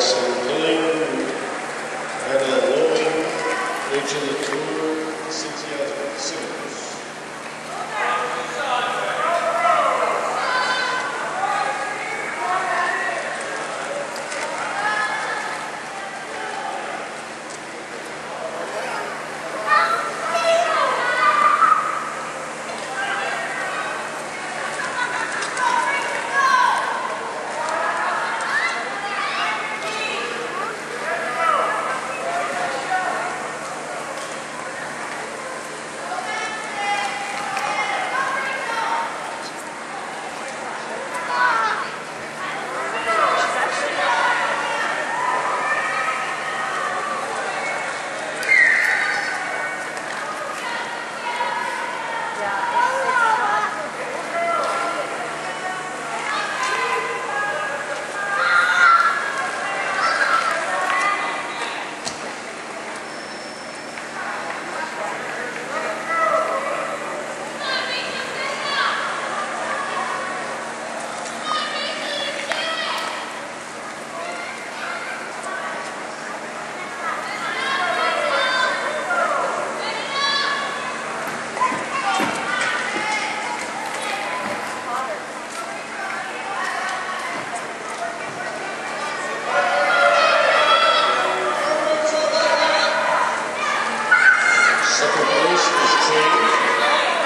Jackson. Congratulations, team.